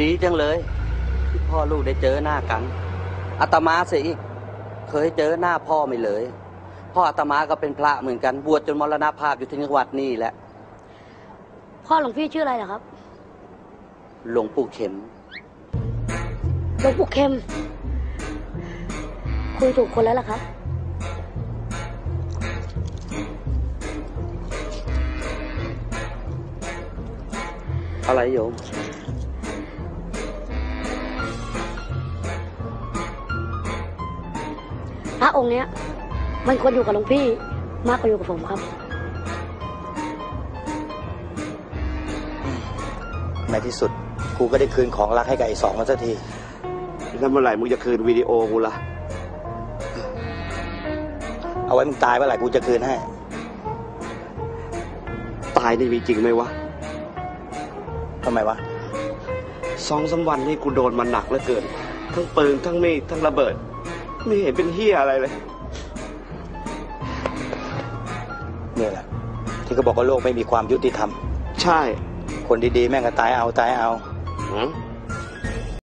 ดีจังเลยที่พ่อลูกได้เจอหน้ากันอาตมาเสียอีกเคยเจอหน้าพ่อไม่เลย พ่ออาตมาก็เป็นพระเหมือนกัน บวชจนมรณภาพอยู่ที่จังหวัดนี่แหละ พ่อหลวงพี่ชื่ออะไรเหรอครับ หลวงปู่เข็ม หลวงปู่เข็ม คุยถูกคนแล้วล่ะครับ อะไรโยม พระองค์เนี้ย มันควรอยู่กับหลวงพี่มากกว่าอยู่กับผมครับ ในที่สุดกูก็ได้คืนของรักให้กับไอ้สองมันสักทีแล้วเมื่อไหร่มึงจะคืนวิดีโอกูล่ะ เอาไว้มึงตายเมื่อไหร่กูจะคืนให้ ตายนี่มีจริงไหมวะทำไมวะ สองสามวันนี่กูโดนมันหนักเหลือเกิน ทั้งปืนทั้งมีดทั้งระเบิด ไม่เห็นเป็นเฮียอะไรเลยนี่แหละ ที่เขาบอกว่าโลกไม่มีความยุติธรรม ใช่ คนดีๆ แม่งก็ตายเอาตายเอา หืม